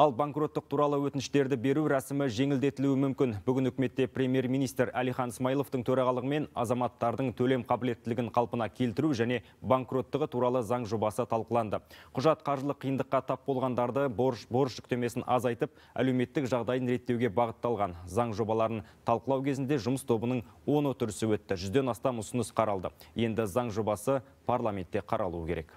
ал банкроттық туралы өтініштерді беру рәсімі жеңілдетілуі мүмкін. Бүгін үкіметте премьер министр әлихан Смайловтың төрағалығымен азаматтардың төлем қабілеттілігін қалпына келтіру және банкроттығы туралы заң жобасы талқыланды. Құжат қаржылық қиындыққа тап болғандарды борыш борыш жүктемесін азайтып әлеуметтік жағдайын реттеуге бағытталған. Заң жобаларын талқылау кезінде жұмыс тобының 10 отырысы өтті. Жүзден астам ұсыныс қаралды. Енді заң жобасы парламентте қаралуы керек.